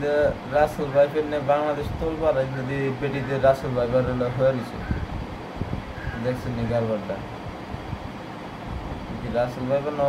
কিন্তু রাসেল ভাইফের নিয়ে বাংলাদেশ তোলবার যদি পেটিতে রাসেল ভাইবার হলো হয়ে গেছে দেখছেন নি গারবারটা রাসেল ভাইবার ন